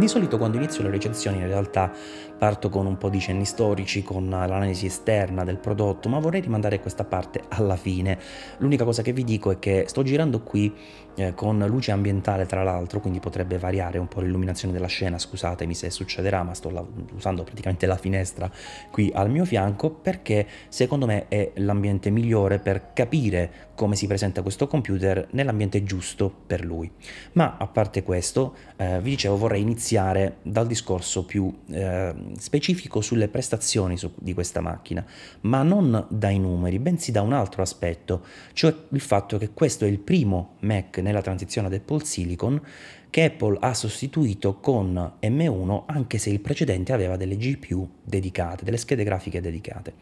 Di solito quando inizio le recensioni in realtà parto con un po' di cenni storici, con l'analisi esterna del prodotto, ma vorrei rimandare questa parte alla fine. L'unica cosa che vi dico è che sto girando qui eh, con luce ambientale tra l'altro, quindi potrebbe variare un po' l'illuminazione della scena, scusatemi se succederà, ma sto la- usando praticamente la finestra qui al mio fianco perché secondo me è l'ambiente migliore per capire come si presenta questo computer nell'ambiente giusto per lui. Ma a parte questo, eh, vi dicevo vorrei iniziare dal discorso più eh, specifico sulle prestazioni su, di questa macchina, ma non dai numeri, bensì da un altro aspetto, cioè il fatto che questo è il primo Mac nella transizione ad Apple Silicon che Apple ha sostituito con M1 anche se il precedente aveva delle GPU dedicate, delle schede grafiche dedicate.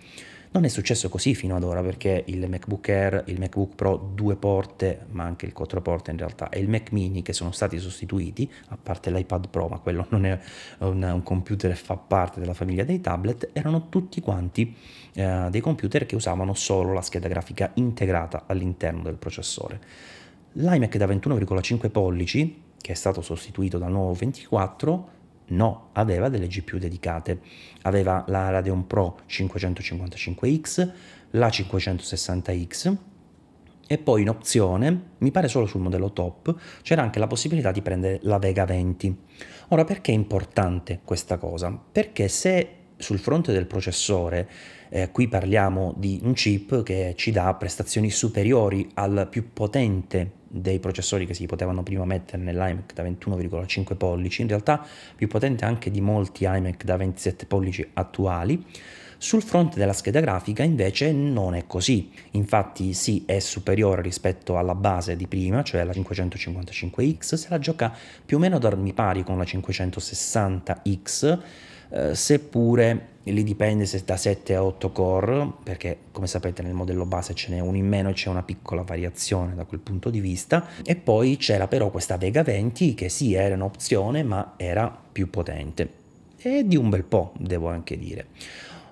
Non è successo così fino ad ora perché il MacBook Air, il MacBook Pro due porte, ma anche il quattro porte in realtà, e il Mac mini che sono stati sostituiti, a parte l'iPad Pro, ma quello non è un, un computer e fa parte della famiglia dei tablet, erano tutti quanti eh, dei computer che usavano solo la scheda grafica integrata all'interno del processore. L'iMac da 21,5 pollici, che è stato sostituito dal nuovo 24, No, aveva delle GPU dedicate. Aveva la Radeon Pro 555X, la 560X e poi in opzione, mi pare solo sul modello top, c'era anche la possibilità di prendere la Vega 20. Ora, perché è importante questa cosa? Perché se sul fronte del processore, eh, qui parliamo di un chip che ci dà prestazioni superiori al più potente dei processori che si potevano prima mettere nell'iMac da 21,5 pollici, in realtà più potente anche di molti iMac da 27 pollici attuali. Sul fronte della scheda grafica invece non è così, infatti sì è superiore rispetto alla base di prima, cioè la 555X, se la gioca più o meno ad armi pari con la 560X, eh, seppure lì dipende se da 7 a 8 core, perché come sapete nel modello base ce n'è uno in meno e c'è una piccola variazione da quel punto di vista, e poi c'era però questa Vega 20 che sì era un'opzione ma era più potente, e di un bel po' devo anche dire.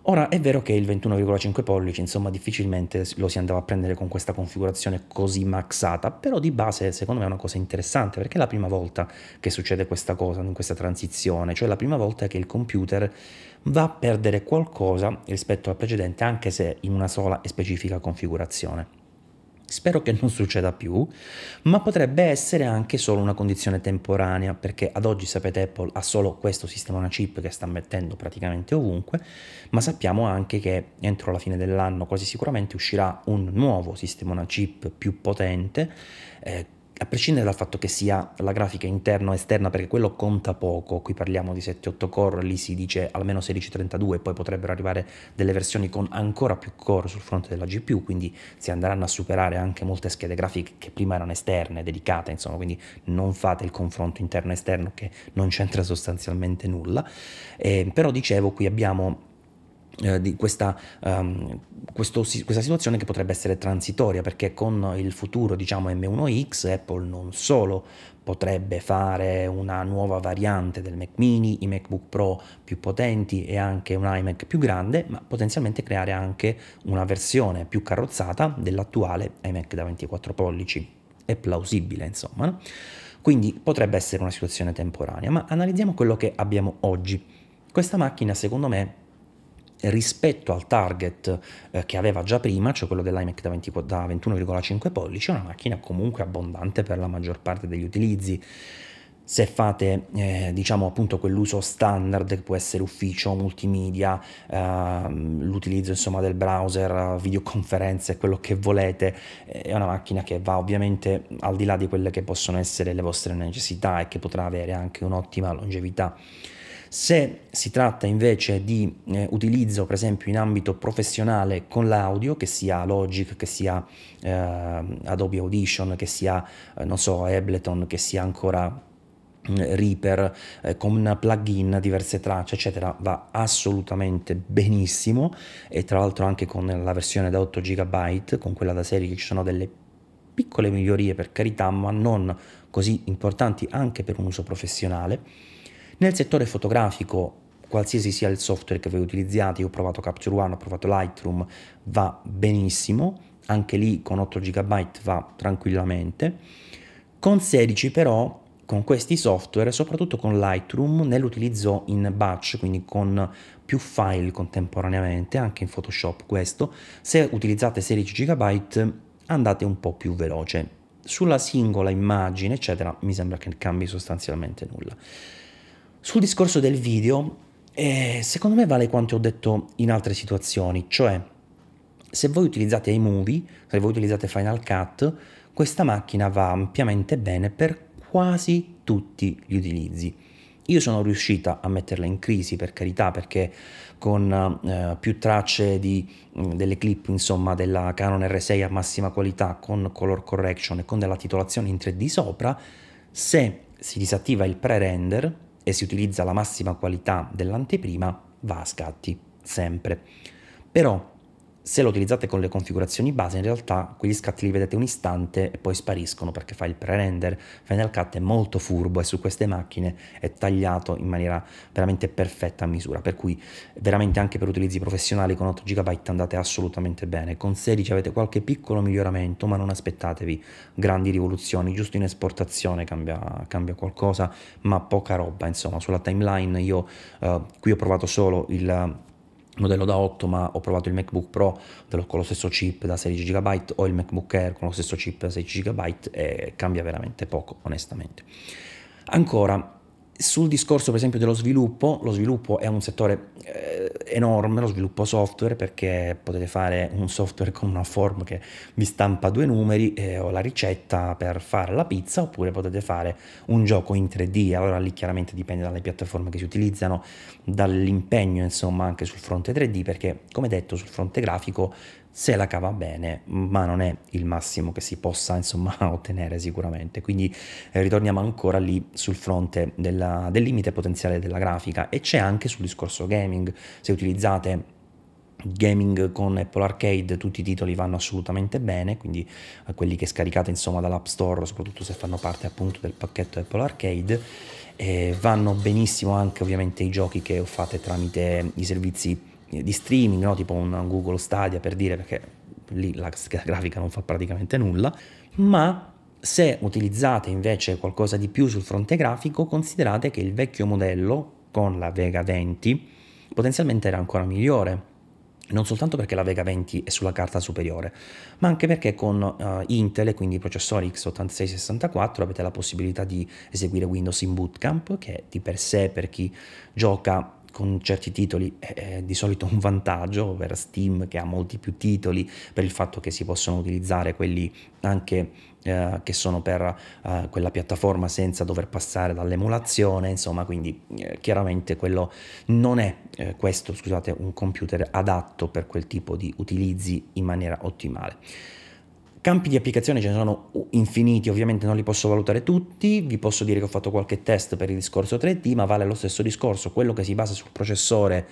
Ora è vero che il 21,5 pollici, insomma, difficilmente lo si andava a prendere con questa configurazione così maxata, però di base secondo me è una cosa interessante perché è la prima volta che succede questa cosa in questa transizione, cioè la prima volta che il computer va a perdere qualcosa rispetto al precedente, anche se in una sola e specifica configurazione. Spero che non succeda più, ma potrebbe essere anche solo una condizione temporanea, perché ad oggi sapete Apple ha solo questo sistema una chip che sta mettendo praticamente ovunque, ma sappiamo anche che entro la fine dell'anno quasi sicuramente uscirà un nuovo sistema una chip più potente, eh, a prescindere dal fatto che sia la grafica interna o esterna, perché quello conta poco, qui parliamo di 7-8 core, lì si dice almeno 16-32, poi potrebbero arrivare delle versioni con ancora più core sul fronte della GPU, quindi si andranno a superare anche molte schede grafiche che prima erano esterne, dedicate, insomma, quindi non fate il confronto interno-esterno che non c'entra sostanzialmente nulla. Eh, però dicevo, qui abbiamo di questa, um, questo, questa situazione che potrebbe essere transitoria perché con il futuro diciamo M1X Apple non solo potrebbe fare una nuova variante del Mac mini, i MacBook Pro più potenti e anche un iMac più grande, ma potenzialmente creare anche una versione più carrozzata dell'attuale iMac da 24 pollici. È plausibile, insomma. Quindi potrebbe essere una situazione temporanea, ma analizziamo quello che abbiamo oggi. Questa macchina, secondo me, rispetto al target eh, che aveva già prima, cioè quello dell'iMac da, 20, da 21,5 pollici, è una macchina comunque abbondante per la maggior parte degli utilizzi. Se fate, eh, diciamo appunto quell'uso standard che può essere ufficio, multimedia, eh, l'utilizzo insomma del browser, videoconferenze, quello che volete, è una macchina che va ovviamente al di là di quelle che possono essere le vostre necessità e che potrà avere anche un'ottima longevità. Se si tratta invece di eh, utilizzo per esempio in ambito professionale con l'audio, che sia Logic, che sia eh, Adobe Audition, che sia, eh, non so, Ableton, che sia ancora mm, Reaper eh, con plugin, diverse tracce, eccetera, va assolutamente benissimo e tra l'altro anche con la versione da 8 GB, con quella da serie ci sono delle piccole migliorie per carità, ma non così importanti anche per un uso professionale. Nel settore fotografico, qualsiasi sia il software che voi utilizziate, io ho provato Capture One, ho provato Lightroom, va benissimo, anche lì con 8 GB va tranquillamente. Con 16 però con questi software, soprattutto con Lightroom, nell'utilizzo in batch, quindi con più file contemporaneamente, anche in Photoshop questo, se utilizzate 16 GB andate un po' più veloce. Sulla singola immagine, eccetera, mi sembra che cambi sostanzialmente nulla. Sul discorso del video, eh, secondo me vale quanto ho detto in altre situazioni, cioè se voi utilizzate iMovie, se voi utilizzate Final Cut, questa macchina va ampiamente bene per quasi tutti gli utilizzi. Io sono riuscita a metterla in crisi per carità perché con eh, più tracce di, mm, delle clip insomma della Canon R6 a massima qualità con color correction e con della titolazione in 3D sopra, se si disattiva il pre-render e si utilizza la massima qualità dell'anteprima va a scatti, sempre. Però se lo utilizzate con le configurazioni base, in realtà quegli scatti li vedete un istante e poi spariscono perché fa il pre-render. Final Cut è molto furbo e su queste macchine è tagliato in maniera veramente perfetta a misura, per cui veramente anche per utilizzi professionali con 8 GB andate assolutamente bene. Con 16 avete qualche piccolo miglioramento, ma non aspettatevi grandi rivoluzioni, giusto in esportazione cambia, cambia qualcosa, ma poca roba, insomma, sulla timeline io uh, qui ho provato solo il modello da 8 ma ho provato il MacBook Pro con lo stesso chip da 16 GB o il MacBook Air con lo stesso chip da 16 GB e cambia veramente poco onestamente. Ancora, sul discorso per esempio dello sviluppo, lo sviluppo è un settore eh, enorme, lo sviluppo software, perché potete fare un software con una form che vi stampa due numeri eh, o la ricetta per fare la pizza, oppure potete fare un gioco in 3D, allora lì chiaramente dipende dalle piattaforme che si utilizzano, dall'impegno insomma anche sul fronte 3D, perché come detto sul fronte grafico se la cava bene, ma non è il massimo che si possa insomma ottenere sicuramente. Quindi eh, ritorniamo ancora lì sul fronte della, del limite potenziale della grafica e c'è anche sul discorso gaming. Se utilizzate gaming con Apple Arcade tutti i titoli vanno assolutamente bene quindi eh, quelli che scaricate insomma dall'App Store soprattutto se fanno parte appunto del pacchetto Apple Arcade eh, vanno benissimo anche ovviamente i giochi che fate tramite i servizi di streaming, no? tipo un Google Stadia per dire, perché lì la grafica non fa praticamente nulla, ma se utilizzate invece qualcosa di più sul fronte grafico, considerate che il vecchio modello con la Vega 20 potenzialmente era ancora migliore. Non soltanto perché la Vega 20 è sulla carta superiore, ma anche perché con uh, Intel e quindi i processori x86-64 avete la possibilità di eseguire Windows in Bootcamp, che di per sé per chi gioca con certi titoli è di solito un vantaggio per Steam che ha molti più titoli, per il fatto che si possono utilizzare quelli anche eh, che sono per eh, quella piattaforma senza dover passare dall'emulazione, insomma, quindi eh, chiaramente quello non è eh, questo, scusate, un computer adatto per quel tipo di utilizzi in maniera ottimale. Campi di applicazione ce ne sono infiniti, ovviamente non li posso valutare tutti, vi posso dire che ho fatto qualche test per il discorso 3D, ma vale lo stesso discorso, quello che si basa sul processore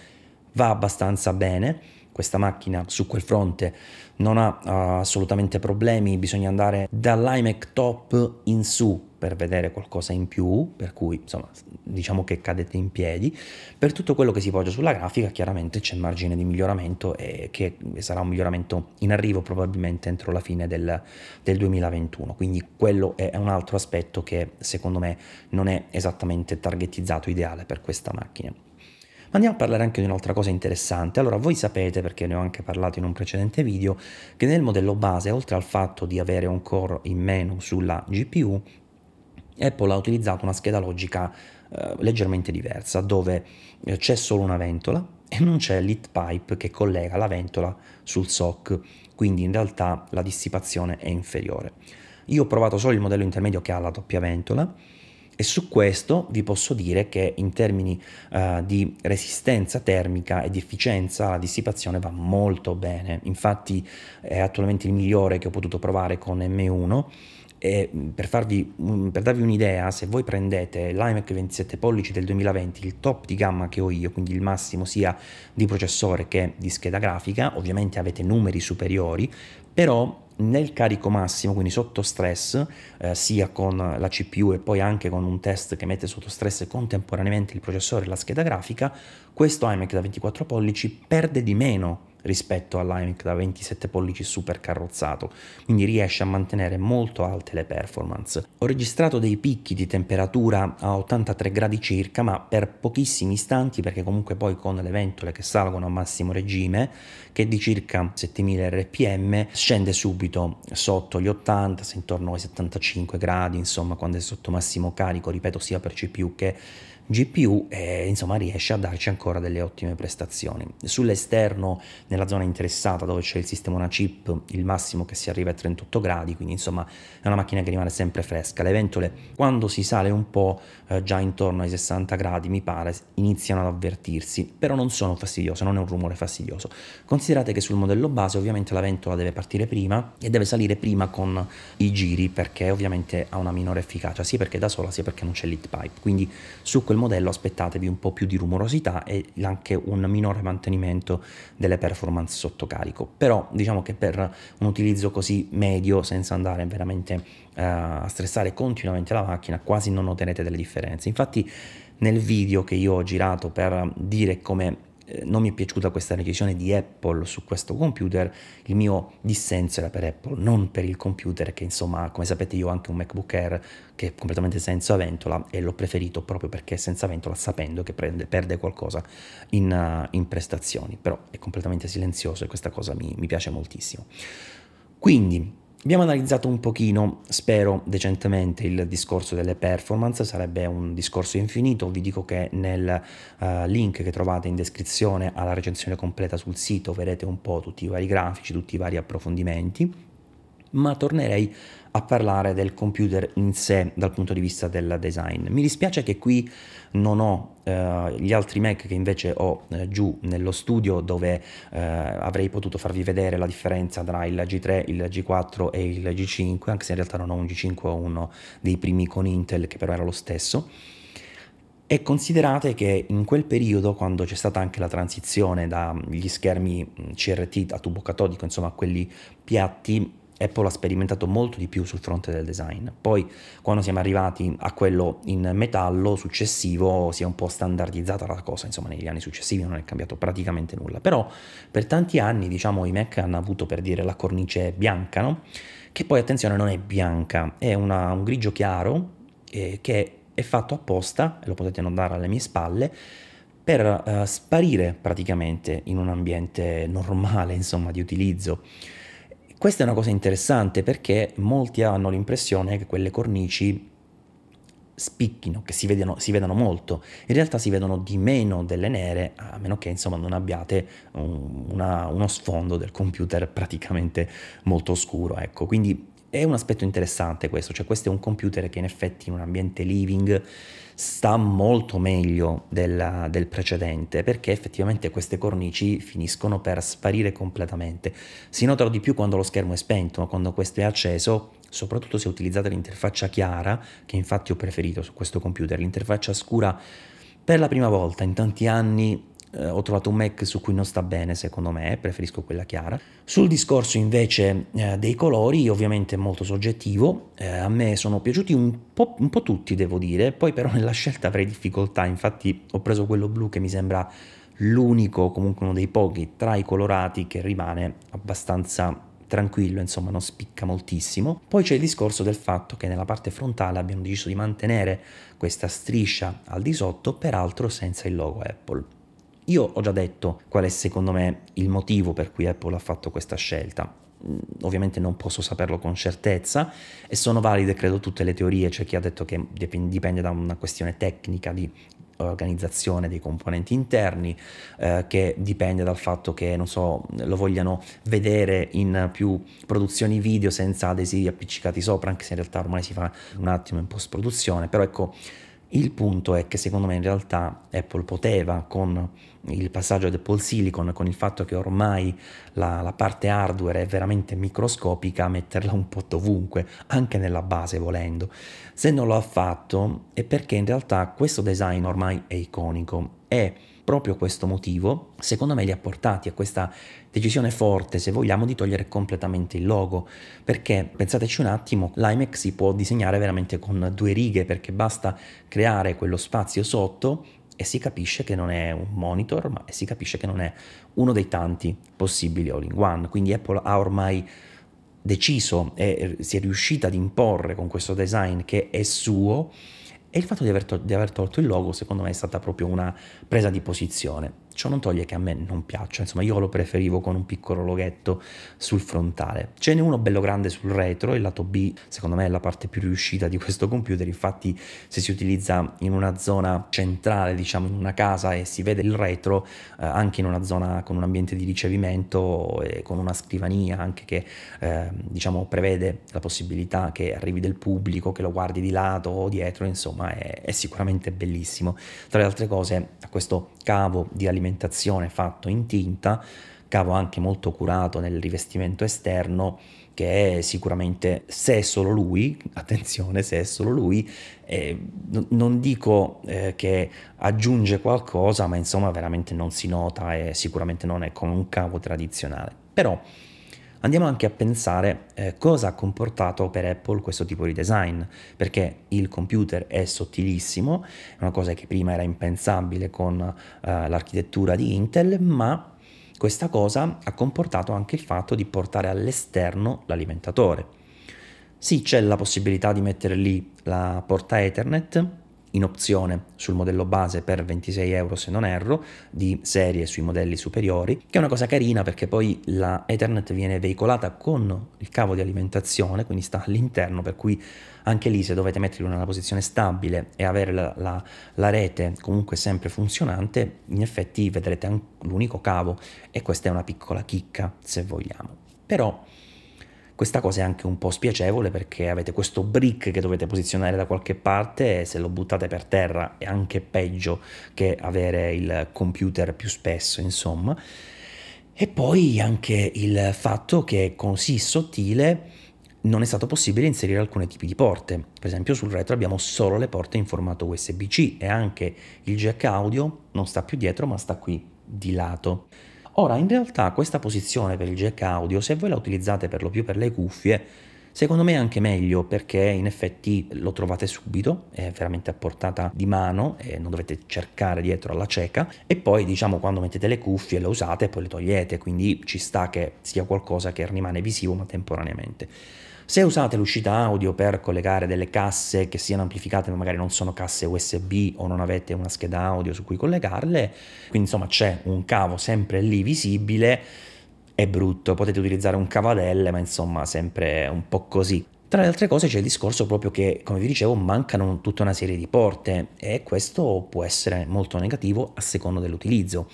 va abbastanza bene, questa macchina su quel fronte non ha uh, assolutamente problemi, bisogna andare dall'iMac top in su per vedere qualcosa in più, per cui insomma diciamo che cadete in piedi. Per tutto quello che si poggia sulla grafica chiaramente c'è margine di miglioramento e che sarà un miglioramento in arrivo probabilmente entro la fine del, del 2021, quindi quello è un altro aspetto che secondo me non è esattamente targetizzato ideale per questa macchina. Andiamo a parlare anche di un'altra cosa interessante. Allora, voi sapete, perché ne ho anche parlato in un precedente video, che nel modello base, oltre al fatto di avere un core in meno sulla GPU, Apple ha utilizzato una scheda logica eh, leggermente diversa, dove eh, c'è solo una ventola e non c'è l'heat pipe che collega la ventola sul SOC, quindi in realtà la dissipazione è inferiore. Io ho provato solo il modello intermedio che ha la doppia ventola e su questo vi posso dire che in termini uh, di resistenza termica e di efficienza la dissipazione va molto bene, infatti è attualmente il migliore che ho potuto provare con M1 e per, farvi, per darvi un'idea, se voi prendete l'iMac 27 pollici del 2020, il top di gamma che ho io, quindi il massimo sia di processore che di scheda grafica, ovviamente avete numeri superiori, però nel carico massimo, quindi sotto stress, eh, sia con la CPU e poi anche con un test che mette sotto stress contemporaneamente il processore e la scheda grafica, questo iMac da 24 pollici perde di meno rispetto all'iMac da 27 pollici super carrozzato, quindi riesce a mantenere molto alte le performance. Ho registrato dei picchi di temperatura a 83 gradi circa, ma per pochissimi istanti perché comunque poi con le ventole che salgono a massimo regime, che di circa 7000 rpm, scende subito sotto gli 80, se intorno ai 75 gradi, insomma quando è sotto massimo carico, ripeto sia per CPU che GPU e insomma riesce a darci ancora delle ottime prestazioni. Sull'esterno, nella zona interessata dove c'è il sistema una chip, il massimo che si arriva a 38 gradi, quindi insomma è una macchina che rimane sempre fresca. Le ventole quando si sale un po' eh, già intorno ai 60 gradi mi pare iniziano ad avvertirsi, però non sono fastidiose, non è un rumore fastidioso. Considerate che sul modello base ovviamente la ventola deve partire prima e deve salire prima con i giri perché ovviamente ha una minore efficacia, sia perché da sola sia perché non c'è l'heat pipe. Quindi su quel modello aspettatevi un po' più di rumorosità e anche un minore mantenimento delle performance sotto carico. Però diciamo che per un utilizzo così medio, senza andare veramente uh, a stressare continuamente la macchina, quasi non noterete delle differenze. Infatti nel video che io ho girato per dire come eh, non mi è piaciuta questa decisione di Apple su questo computer, il mio dissenso era per Apple, non per il computer che insomma, come sapete io ho anche un MacBook Air che è completamente senza ventola e l'ho preferito proprio perché senza ventola sapendo che prende, perde qualcosa in, uh, in, prestazioni, però è completamente silenzioso e questa cosa mi, mi piace moltissimo. Quindi Abbiamo analizzato un pochino, spero decentemente, il discorso delle performance, sarebbe un discorso infinito, vi dico che nel uh, link che trovate in descrizione alla recensione completa sul sito vedrete un po' tutti i vari grafici, tutti i vari approfondimenti, ma tornerei a parlare del computer in sé dal punto di vista del design. Mi dispiace che qui non ho eh, gli altri Mac che invece ho eh, giù nello studio dove eh, avrei potuto farvi vedere la differenza tra il G3, il G4 e il G5, anche se in realtà non ho un G5, ho uno dei primi con Intel che però era lo stesso. E considerate che in quel periodo, quando c'è stata anche la transizione dagli schermi CRT a tubo catodico, insomma quelli piatti, Apple ha sperimentato molto di più sul fronte del design. Poi, quando siamo arrivati a quello in metallo successivo, si è un po' standardizzata la cosa, insomma, negli anni successivi non è cambiato praticamente nulla. Però, per tanti anni, diciamo, i Mac hanno avuto per dire la cornice bianca, no? Che poi, attenzione, non è bianca, è una, un grigio chiaro eh, che è fatto apposta, e lo potete notare alle mie spalle, per uh, sparire praticamente in un ambiente normale, insomma, di utilizzo. Questa è una cosa interessante perché molti hanno l'impressione che quelle cornici spicchino, che si vedano, si vedano, molto. In realtà si vedono di meno delle nere, a meno che insomma non abbiate una, uno sfondo del computer praticamente molto scuro. Ecco, quindi è un aspetto interessante questo, cioè questo è un computer che in effetti in un ambiente living sta molto meglio del, del, precedente perché effettivamente queste cornici finiscono per sparire completamente. Si notano di più quando lo schermo è spento, ma quando questo è acceso, soprattutto se utilizzate l'interfaccia chiara, che infatti ho preferito su questo computer, l'interfaccia scura per la prima volta in tanti anni eh, ho trovato un Mac su cui non sta bene secondo me, preferisco quella chiara. Sul discorso invece eh, dei colori, ovviamente molto soggettivo, eh, a me sono piaciuti un po', un po' tutti devo dire, poi però nella scelta avrei difficoltà, infatti ho preso quello blu che mi sembra l'unico, comunque uno dei pochi tra i colorati che rimane abbastanza tranquillo, insomma non spicca moltissimo. Poi c'è il discorso del fatto che nella parte frontale abbiano deciso di mantenere questa striscia al di sotto, peraltro senza il logo Apple. Io ho già detto qual è secondo me il motivo per cui Apple ha fatto questa scelta. Mm, ovviamente non posso saperlo con certezza e sono valide credo tutte le teorie, c'è chi ha detto che dipende da una questione tecnica di organizzazione dei componenti interni, eh, che dipende dal fatto che, non so, lo vogliano vedere in più produzioni video senza adesivi appiccicati sopra, anche se in realtà ormai si fa un attimo in post produzione, però ecco, il punto è che secondo me in realtà Apple poteva con il passaggio ad Apple Silicon, con il fatto che ormai la, la, parte hardware è veramente microscopica, metterla un po' dovunque, anche nella base volendo. Se non lo ha fatto è perché in realtà questo design ormai è iconico, è proprio questo motivo, secondo me li ha portati a questa decisione forte, se vogliamo, di togliere completamente il logo, perché pensateci un attimo, l'iMac si può disegnare veramente con due righe, perché basta creare quello spazio sotto e si capisce che non è un monitor, ma si capisce che non è uno dei tanti possibili all-in-one. Quindi Apple ha ormai deciso e si è riuscita ad imporre con questo design che è suo e il fatto di aver, to- di aver, tolto il logo secondo me è stata proprio una presa di posizione. Ciò non toglie che a me non piaccia, insomma io lo preferivo con un piccolo loghetto sul frontale. Ce n'è uno bello grande sul retro, il lato B secondo me è la parte più riuscita di questo computer, infatti se si utilizza in una zona centrale, diciamo in una casa e si vede il retro, eh, anche in una zona con un ambiente di ricevimento e con una scrivania anche che eh, diciamo prevede la possibilità che arrivi del pubblico, che lo guardi di lato o dietro, insomma è, è sicuramente bellissimo. Tra le altre cose, a questo cavo di alimentazione fatto in tinta, cavo anche molto curato nel rivestimento esterno, che sicuramente, se è solo lui, attenzione, se è solo lui, eh, non dico eh, che aggiunge qualcosa, ma insomma veramente non si nota e sicuramente non è come un cavo tradizionale. Però andiamo anche a pensare eh, cosa ha comportato per Apple questo tipo di design, perché il computer è sottilissimo, è una cosa che prima era impensabile con eh, l'architettura di Intel, ma questa cosa ha comportato anche il fatto di portare all'esterno l'alimentatore. Sì, c'è la possibilità di mettere lì la porta Ethernet, in opzione sul modello base per 26 euro se non erro, di serie sui modelli superiori, che è una cosa carina perché poi la Ethernet viene veicolata con il cavo di alimentazione, quindi sta all'interno, per cui anche lì se dovete metterlo in una posizione stabile e avere la, la, la rete comunque sempre funzionante, in effetti vedrete l'unico cavo e questa è una piccola chicca se vogliamo. Però questa cosa è anche un po' spiacevole perché avete questo brick che dovete posizionare da qualche parte e se lo buttate per terra è anche peggio che avere il computer più spesso, insomma. E poi anche il fatto che così sottile non è stato possibile inserire alcuni tipi di porte. Per esempio sul retro abbiamo solo le porte in formato USB-C e anche il jack audio non sta più dietro ma sta qui di lato. Ora, in realtà questa posizione per il jack audio, se voi la utilizzate per lo più per le cuffie, secondo me è anche meglio perché in effetti lo trovate subito, è veramente a portata di mano e non dovete cercare dietro alla cieca e poi diciamo quando mettete le cuffie le usate e poi le togliete, quindi ci sta che sia qualcosa che rimane visivo ma temporaneamente. Se usate l'uscita audio per collegare delle casse che siano amplificate ma magari non sono casse USB o non avete una scheda audio su cui collegarle, quindi insomma c'è un cavo sempre lì visibile, è brutto, potete utilizzare un cavadelle ma insomma sempre un po' così. Tra le altre cose c'è il discorso proprio che, come vi dicevo, mancano tutta una serie di porte e questo può essere molto negativo a seconda dell'utilizzo.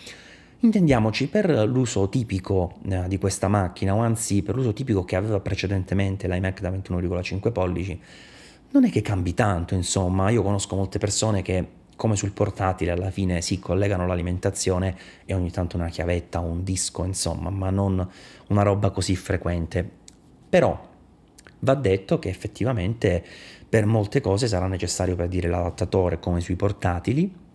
Intendiamoci per l'uso tipico eh, di questa macchina, o anzi per l'uso tipico che aveva precedentemente l'iMac da 21,5 pollici, non è che cambi tanto, insomma, io conosco molte persone che come sul portatile alla fine si collegano l'alimentazione e ogni tanto una chiavetta o un disco, insomma, ma non una roba così frequente. Però va detto che effettivamente per molte cose sarà necessario per dire l'adattatore come sui portatili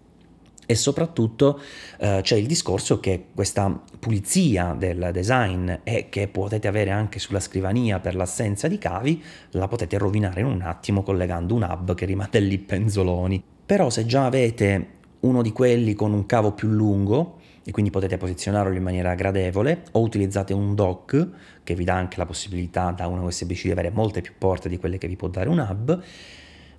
e soprattutto eh, c'è il discorso che questa pulizia del design e che potete avere anche sulla scrivania per l'assenza di cavi, la potete rovinare in un attimo collegando un hub che rimane lì penzoloni. Però se già avete uno di quelli con un cavo più lungo, e quindi potete posizionarlo in maniera gradevole, o utilizzate un dock che vi dà anche la possibilità da una USB-C di avere molte più porte di quelle che vi può dare un hub,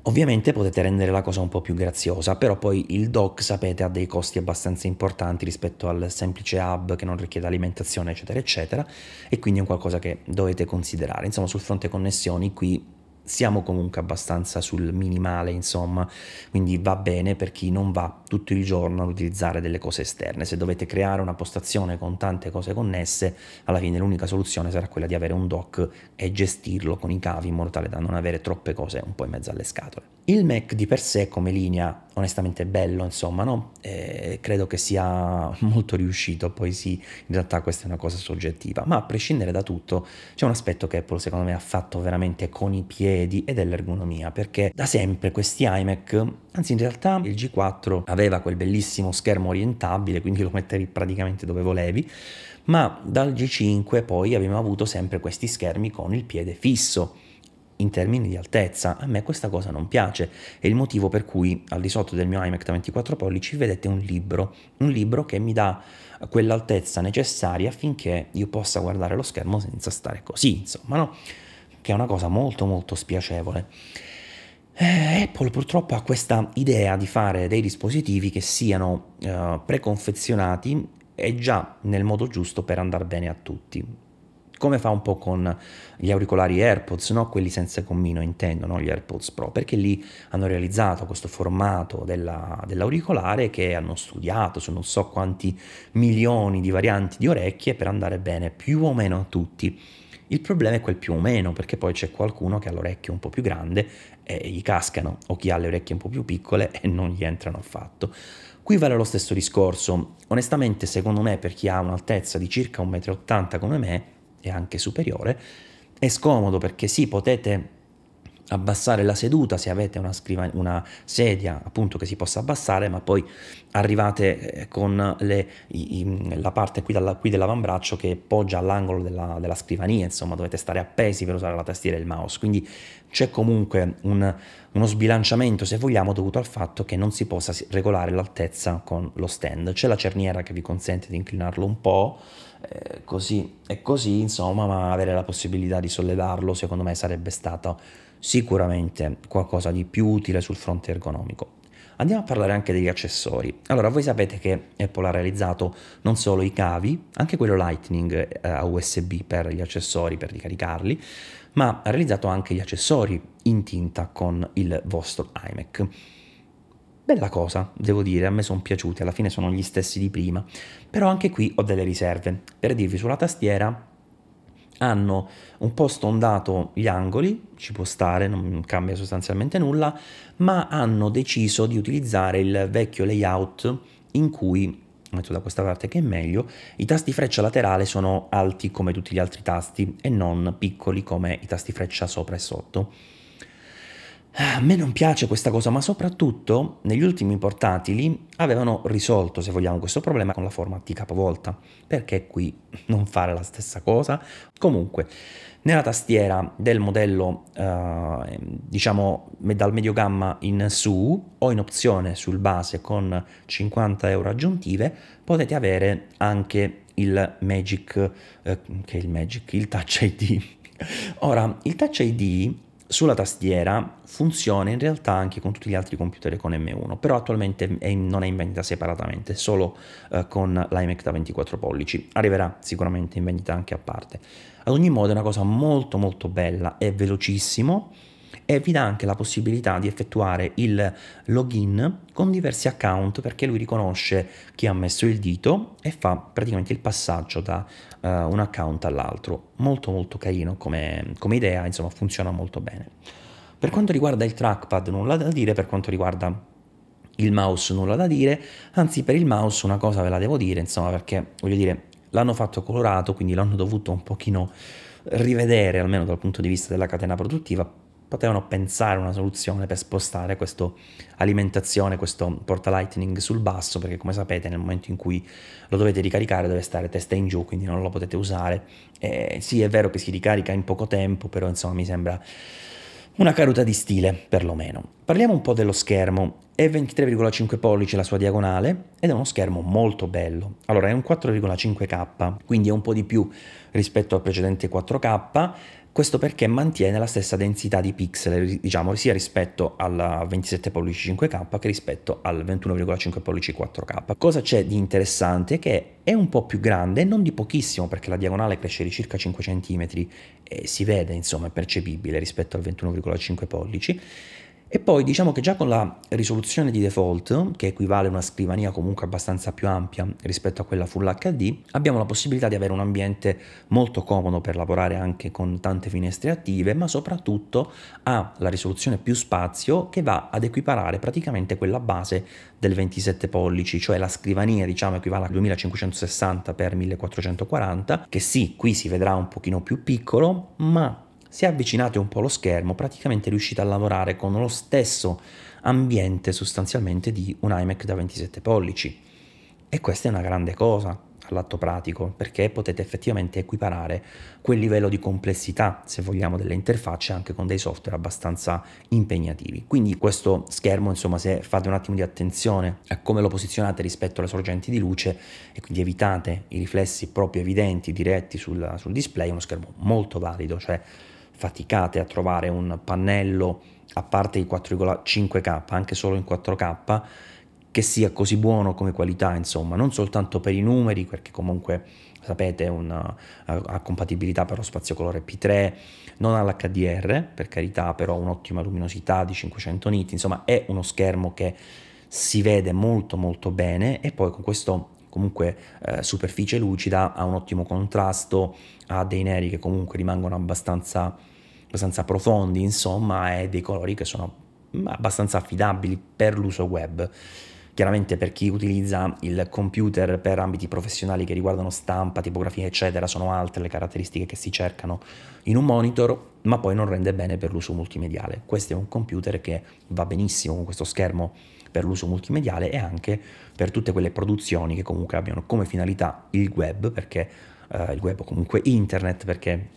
Ovviamente potete rendere la cosa un po' più graziosa, però poi il dock, sapete, ha dei costi abbastanza importanti rispetto al semplice hub che non richiede alimentazione, eccetera, eccetera, e quindi è un qualcosa che dovete considerare. Insomma, sul fronte connessioni qui siamo comunque abbastanza sul minimale, insomma, quindi va bene per chi non va tutto il giorno ad utilizzare delle cose esterne. Se dovete creare una postazione con tante cose connesse, alla fine l'unica soluzione sarà quella di avere un dock e gestirlo con i cavi in modo tale da non avere troppe cose un po' in mezzo alle scatole. Il Mac di per sé come linea onestamente bello, insomma, no? Eh, credo che sia molto riuscito, poi sì, in realtà questa è una cosa soggettiva, ma a prescindere da tutto c'è un aspetto che Apple secondo me ha fatto veramente con i piedi ed è l'ergonomia, perché da sempre questi iMac, anzi in realtà il G4 aveva quel bellissimo schermo orientabile, quindi lo mettevi praticamente dove volevi, ma dal G5 poi abbiamo avuto sempre questi schermi con il piede fisso in termini di altezza. A me questa cosa non piace, è il motivo per cui al di sotto del mio iMac da 24 pollici vedete un libro, un libro che mi dà quell'altezza necessaria affinché io possa guardare lo schermo senza stare così, insomma, no? Che è una cosa molto molto spiacevole. Eh, Apple purtroppo ha questa idea di fare dei dispositivi che siano eh, preconfezionati e già nel modo giusto per andare bene a tutti come fa un po' con gli auricolari AirPods, no? quelli senza commino intendo, no? gli AirPods Pro, perché lì hanno realizzato questo formato della, dell'auricolare che hanno studiato su non so quanti milioni di varianti di orecchie per andare bene più o meno a tutti. Il problema è quel più o meno, perché poi c'è qualcuno che ha l'orecchio un po' più grande e gli cascano, o chi ha le orecchie un po' più piccole e non gli entrano affatto. Qui vale lo stesso discorso. Onestamente, secondo me, per chi ha un'altezza di circa 1,80 m come me, e anche superiore, è scomodo perché sì, potete abbassare la seduta se avete una, scriva- una sedia appunto che si possa abbassare, ma poi arrivate eh, con le, i, la parte qui, dalla, qui, dell'avambraccio che poggia all'angolo della, della, scrivania, insomma dovete stare appesi per usare la tastiera e il mouse, quindi c'è comunque un, uno sbilanciamento se vogliamo dovuto al fatto che non si possa regolare l'altezza con lo stand, c'è la cerniera che vi consente di inclinarlo un po', eh, così e così, insomma, ma avere la possibilità di sollevarlo secondo me sarebbe stato sicuramente qualcosa di più utile sul fronte ergonomico. Andiamo a parlare anche degli accessori. Allora, voi sapete che Apple ha realizzato non solo i cavi, anche quello Lightning eh, a USB per gli accessori, per ricaricarli, ma ha realizzato anche gli accessori in tinta con il vostro iMac. Bella cosa, devo dire, a me sono piaciuti, alla fine sono gli stessi di prima, però anche qui ho delle riserve. Per dirvi, sulla tastiera hanno un po' stondato gli angoli, ci può stare, non cambia sostanzialmente nulla, ma hanno deciso di utilizzare il vecchio layout in cui, metto da questa parte che è meglio, i tasti freccia laterale sono alti come tutti gli altri tasti e non piccoli come i tasti freccia sopra e sotto. A me non piace questa cosa, ma soprattutto negli ultimi portatili avevano risolto, se vogliamo, questo problema con la forma T capovolta. Perché qui non fare la stessa cosa? Comunque, nella tastiera del modello, eh, diciamo, dal medio gamma in su o in opzione sul base con 50 euro aggiuntive, potete avere anche il Magic, eh, che è il Magic, il Touch ID. Ora, il Touch ID sulla tastiera funziona in realtà anche con tutti gli altri computer con M1, però attualmente è in, non è in vendita separatamente, solo eh, con l'iMac da 24 pollici. Arriverà sicuramente in vendita anche a parte. Ad ogni modo è una cosa molto molto bella, è velocissimo e vi dà anche la possibilità di effettuare il login con diversi account perché lui riconosce chi ha messo il dito e fa praticamente il passaggio da uh, un account all'altro. Molto molto carino come, come idea, insomma funziona molto bene. Per quanto riguarda il trackpad nulla da dire, per quanto riguarda il mouse nulla da dire, anzi per il mouse una cosa ve la devo dire, insomma perché voglio dire l'hanno fatto colorato, quindi l'hanno dovuto un pochino rivedere almeno dal punto di vista della catena produttiva potevano pensare una soluzione per spostare questa alimentazione, questo porta lightning sul basso, perché come sapete nel momento in cui lo dovete ricaricare deve stare testa in giù, quindi non lo potete usare. E sì, è vero che si ricarica in poco tempo, però insomma mi sembra una caruta di stile, perlomeno. Parliamo un po' dello schermo. È 23,5 pollici la sua diagonale ed è uno schermo molto bello. Allora, è un 4,5K, quindi è un po' di più rispetto al precedente 4K, questo perché mantiene la stessa densità di pixel, diciamo, sia rispetto al 27 pollici 5K che rispetto al 21,5 pollici 4K. Cosa c'è di interessante? Che è un po' più grande, non di pochissimo, perché la diagonale cresce di circa 5 cm e si vede, insomma, è percepibile rispetto al 21,5 pollici e poi diciamo che già con la risoluzione di default, che equivale a una scrivania comunque abbastanza più ampia rispetto a quella Full HD, abbiamo la possibilità di avere un ambiente molto comodo per lavorare anche con tante finestre attive, ma soprattutto ha la risoluzione più spazio che va ad equiparare praticamente quella base del 27 pollici, cioè la scrivania diciamo equivale a 2560 x 1440, che sì, qui si vedrà un pochino più piccolo, ma se avvicinate un po' lo schermo, praticamente riuscite a lavorare con lo stesso ambiente sostanzialmente di un iMac da 27 pollici. E questa è una grande cosa. all'atto pratico, perché potete effettivamente equiparare quel livello di complessità, se vogliamo, delle interfacce anche con dei software abbastanza impegnativi. Quindi questo schermo, insomma, se fate un attimo di attenzione a come lo posizionate rispetto alle sorgenti di luce e quindi evitate i riflessi proprio evidenti, diretti sul, sul display, è uno schermo molto valido, cioè faticate a trovare un pannello a parte i 4,5K, anche solo in 4K, che sia così buono come qualità, insomma, non soltanto per i numeri, perché comunque sapete una, ha compatibilità per lo spazio colore P3, non ha l'HDR, per carità, però un'ottima luminosità di 500 nit, insomma è uno schermo che si vede molto molto bene e poi con questo comunque eh, superficie lucida ha un ottimo contrasto, ha dei neri che comunque rimangono abbastanza abbastanza profondi, insomma, e dei colori che sono abbastanza affidabili per l'uso web. Chiaramente per chi utilizza il computer per ambiti professionali che riguardano stampa, tipografia, eccetera, sono altre le caratteristiche che si cercano in un monitor, ma poi non rende bene per l'uso multimediale. Questo è un computer che va benissimo con questo schermo per l'uso multimediale e anche per tutte quelle produzioni che comunque abbiano come finalità il web, perché eh, il web o comunque internet, perché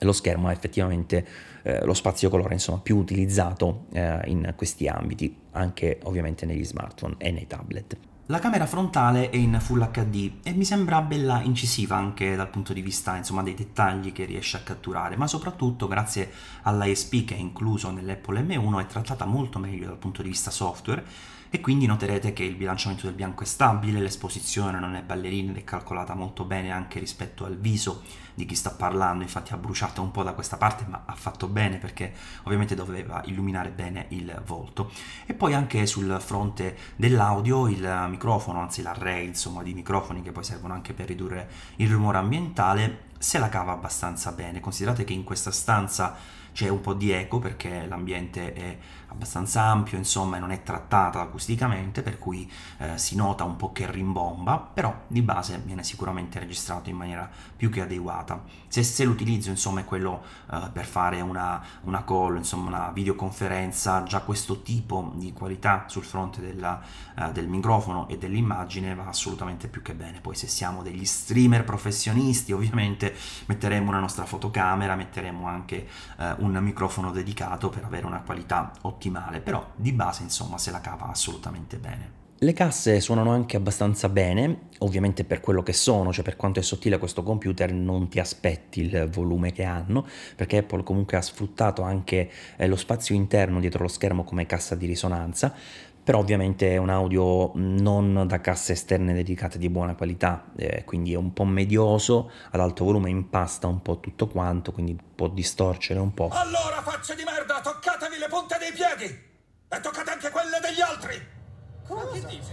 lo schermo è effettivamente eh, lo spazio colore insomma, più utilizzato eh, in questi ambiti, anche ovviamente negli smartphone e nei tablet. La camera frontale è in Full HD e mi sembra bella incisiva anche dal punto di vista insomma, dei dettagli che riesce a catturare, ma soprattutto grazie all'ISP che è incluso nell'Apple M1 è trattata molto meglio dal punto di vista software e quindi noterete che il bilanciamento del bianco è stabile, l'esposizione non è ballerina ed è calcolata molto bene anche rispetto al viso di chi sta parlando, infatti ha bruciato un po' da questa parte ma ha fatto bene perché ovviamente doveva illuminare bene il volto. E poi anche sul fronte dell'audio il microfono, anzi l'array insomma di microfoni che poi servono anche per ridurre il rumore ambientale, se la cava abbastanza bene. Considerate che in questa stanza c'è un po' di eco perché l'ambiente è abbastanza ampio, insomma, e non è trattata acusticamente, per cui eh, si nota un po' che rimbomba, però di base viene sicuramente registrato in maniera più che adeguata. Se, se l'utilizzo, insomma, è quello eh, per fare una, una, call, insomma, una videoconferenza, già questo tipo di qualità sul fronte della, eh, del microfono e dell'immagine va assolutamente più che bene. Poi se siamo degli streamer professionisti, ovviamente metteremo una nostra fotocamera, metteremo anche eh, un microfono dedicato per avere una qualità ottimale, però di base insomma se la cava assolutamente bene. Le casse suonano anche abbastanza bene, ovviamente per quello che sono, cioè per quanto è sottile questo computer non ti aspetti il volume che hanno, perché Apple comunque ha sfruttato anche eh, lo spazio interno dietro lo schermo come cassa di risonanza, però ovviamente è un audio non da casse esterne dedicate di buona qualità, eh, quindi è un po' medioso, ad alto volume impasta un po' tutto quanto, quindi può distorcere un po'. Allora facce di merda, toccatevi le punte dei piedi! E toccate anche quelle degli altri! Cosa? Che dici?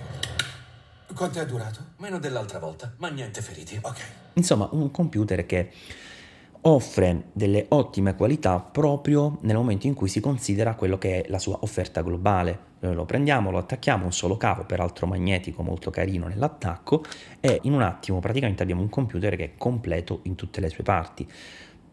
Quanto è durato? Meno dell'altra volta, ma niente feriti. Ok. Insomma, un computer che offre delle ottime qualità proprio nel momento in cui si considera quello che è la sua offerta globale. Noi lo prendiamo, lo attacchiamo, un solo cavo, peraltro magnetico molto carino nell'attacco, e in un attimo praticamente abbiamo un computer che è completo in tutte le sue parti.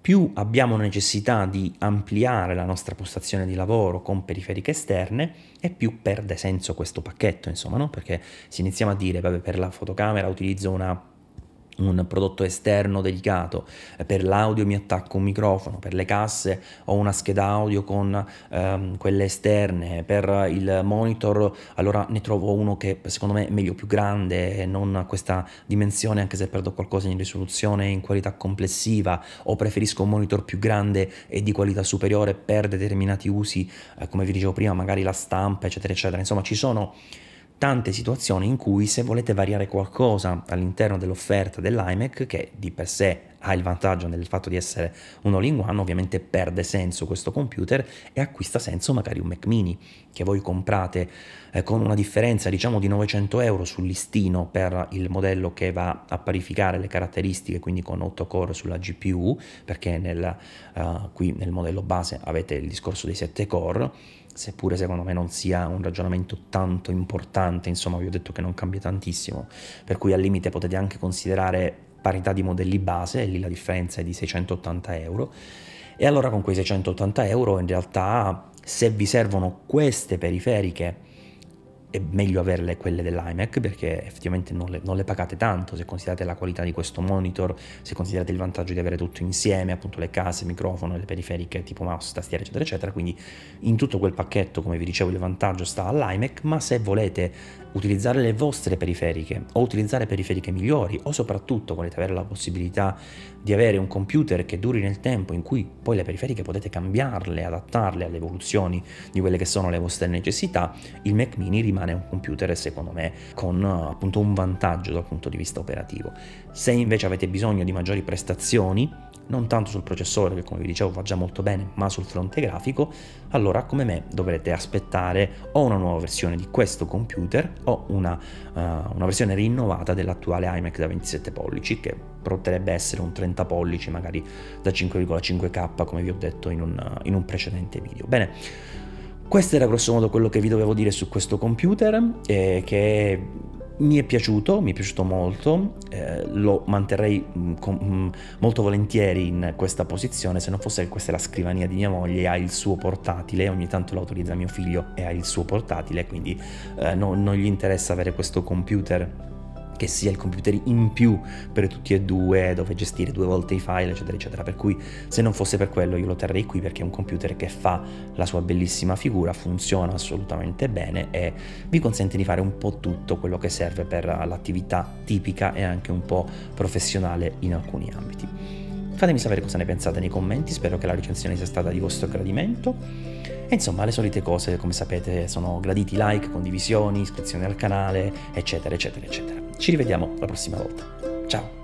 Più abbiamo necessità di ampliare la nostra postazione di lavoro con periferiche esterne e più perde senso questo pacchetto, insomma, no? Perché se iniziamo a dire, vabbè, per la fotocamera utilizzo una un prodotto esterno dedicato, per l'audio mi attacco un microfono, per le casse ho una scheda audio con ehm, quelle esterne, per il monitor allora ne trovo uno che secondo me è meglio più grande e non ha questa dimensione anche se perdo qualcosa in risoluzione in qualità complessiva o preferisco un monitor più grande e di qualità superiore per determinati usi eh, come vi dicevo prima magari la stampa eccetera eccetera. Insomma ci sono tante situazioni in cui se volete variare qualcosa all'interno dell'offerta dell'iMac, che di per sé ha il vantaggio nel fatto di essere un all-in-one, ovviamente perde senso questo computer e acquista senso magari un Mac mini che voi comprate eh, con una differenza diciamo di 900 euro sul listino per il modello che va a parificare le caratteristiche, quindi con 8 core sulla GPU, perché nel, uh, qui nel modello base avete il discorso dei 7 core seppure secondo me non sia un ragionamento tanto importante, insomma vi ho detto che non cambia tantissimo, per cui al limite potete anche considerare parità di modelli base, e lì la differenza è di 680 euro, e allora con quei 680 euro in realtà se vi servono queste periferiche è meglio averle quelle dell'iMac perché effettivamente non le, non le, pagate tanto se considerate la qualità di questo monitor, se considerate il vantaggio di avere tutto insieme, appunto le case, il microfono, le periferiche tipo mouse, tastiere eccetera eccetera, quindi in tutto quel pacchetto come vi dicevo il vantaggio sta all'iMac, ma se volete utilizzare le vostre periferiche o utilizzare periferiche migliori o soprattutto volete avere la possibilità di avere un computer che duri nel tempo in cui poi le periferiche potete cambiarle, adattarle alle evoluzioni di quelle che sono le vostre necessità, il Mac mini rimane un computer secondo me con appunto un vantaggio dal punto di vista operativo. Se invece avete bisogno di maggiori prestazioni, non tanto sul processore che come vi dicevo va già molto bene, ma sul fronte grafico, allora come me dovrete aspettare o una nuova versione di questo computer o una, uh, una versione rinnovata dell'attuale iMac da 27 pollici che potrebbe essere un 30 pollici magari da 5,5K come vi ho detto in un, in un precedente video. Bene, questo era grosso modo quello che vi dovevo dire su questo computer, eh, che mi è piaciuto, mi è piaciuto molto, eh, lo manterrei mh, mm, mm, molto volentieri in questa posizione se non fosse che questa è la scrivania di mia moglie, ha il suo portatile, ogni tanto lo autorizza mio figlio e ha il suo portatile, quindi eh, no, non gli interessa avere questo computer che sia il computer in più per tutti e due, dove gestire due volte i file, eccetera, eccetera. Per cui se non fosse per quello io lo terrei qui perché è un computer che fa la sua bellissima figura, funziona assolutamente bene e vi consente di fare un po' tutto quello che serve per l'attività tipica e anche un po' professionale in alcuni ambiti. Fatemi sapere cosa ne pensate nei commenti, spero che la recensione sia stata di vostro gradimento. E insomma, le solite cose, come sapete, sono graditi like, condivisioni, iscrizioni al canale, eccetera, eccetera, eccetera. Ci rivediamo la prossima volta.